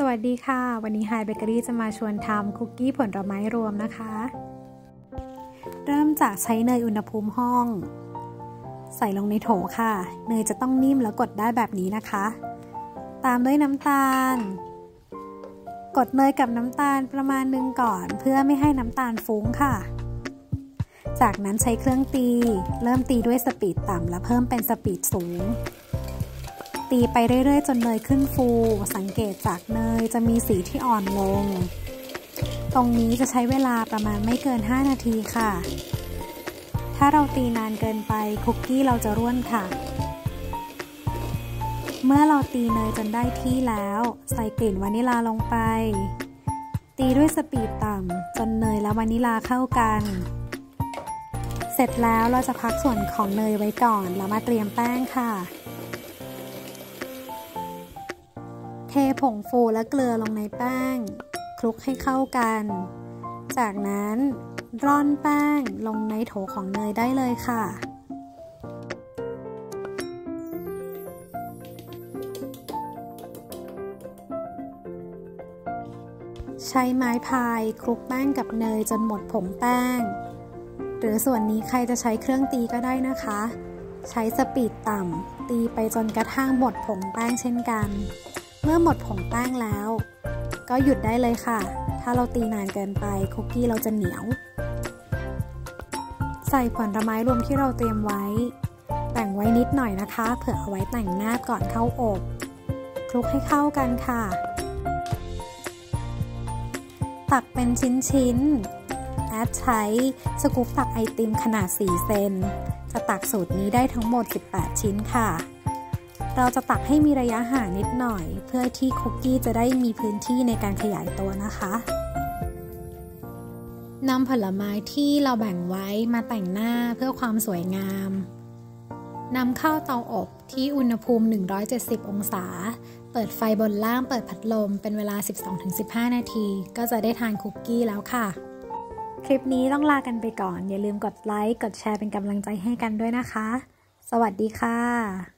สวัสดีค่ะ วันนี้ HiBakery จะมาชวนทำคุกกี้ผลไม้รวมนะคะ เริ่มจากใช้เนยอุณหภูมิห้อง ใส่ลงในโถค่ะ เนยจะต้องนิ่มแล้วกดได้แบบนี้นะคะ ตามด้วยน้ำตาล กดเนยกับน้ำตาลประมาณนึงก่อน เพื่อไม่ให้น้ำตาลฟุ้งค่ะ จากนั้นใช้เครื่องตี เริ่มตีด้วย speed ต่ำและเพิ่มเป็น speed สูง ตีไปเรื่อยๆ จนเนยขึ้นฟู สังเกตจากเนยจะมีสีที่อ่อนลง ตรงนี้จะใช้เวลาประมาณไม่เกิน 5 นาทีค่ะ ถ้าเราตีนานเกินไปคุกกี้เราจะร่วนค่ะ เมื่อเราตีเนยจนได้ที่แล้ว ใส่กลิ่นวานิลาลงไป ตีด้วยสปีดต่ำจนเนยและวานิลาเข้ากันเสร็จแล้วเราจะพักส่วนของเนยไว้ก่อน แล้วมาเตรียมแป้งค่ะ ผงฟูและเกลือลงในแป้ง คลุกให้เข้ากัน จากนั้นร่อนแป้งลงในโถของเนยได้เลยค่ะใช้ไม้พายคลุกแป้งกับเนยจนหมดผงแป้ง หรือส่วนนี้ใครจะใช้เครื่องตีก็ได้นะคะ ใช้สปีดต่ำตีไปจนกระทั่งหมดผงแป้งเช่นกัน เมื่อหมดผงแป้งแล้ว ก็หยุดได้เลยค่ะ ถ้าเราตีนานเกินไปคุกกี้เราจะเหนียว ใส่ผลไม้รวมที่เราเตรียมไว้ แต่งไว้นิดหน่อยนะคะ เผื่อเอาไว้แต่งหน้าก่อนเข้าอบคลุกให้เข้ากันค่ะ ตักเป็นชิ้นๆแอดใช้สกู๊ปตักไอติมขนาด 4 เซนจะตักสูตรนี้ได้ทั้งหมด 18 ชิ้นค่ะ เราจะตักให้มีระยะห่างนิดหน่อย เพื่อที่คุกกี้จะได้มีพื้นที่ในการขยายตัวนะคะนำผลไม้ที่เราแบ่งไว้มาแต่งหน้าเพื่อความสวยงามนำเข้าเตาอบที่อุณหภูมิ 170 องศา เปิดไฟบนล่างเปิดพัดลมเป็นเวลา 12-15 นาที ก็จะได้ทานคุกกี้แล้วค่ะ คลิปนี้ต้องลากันไปก่อน อย่าลืมกดไลค์ กดแชร์เป็นกำลังใจให้กันด้วยนะคะ สวัสดีค่ะ